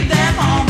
keep them on.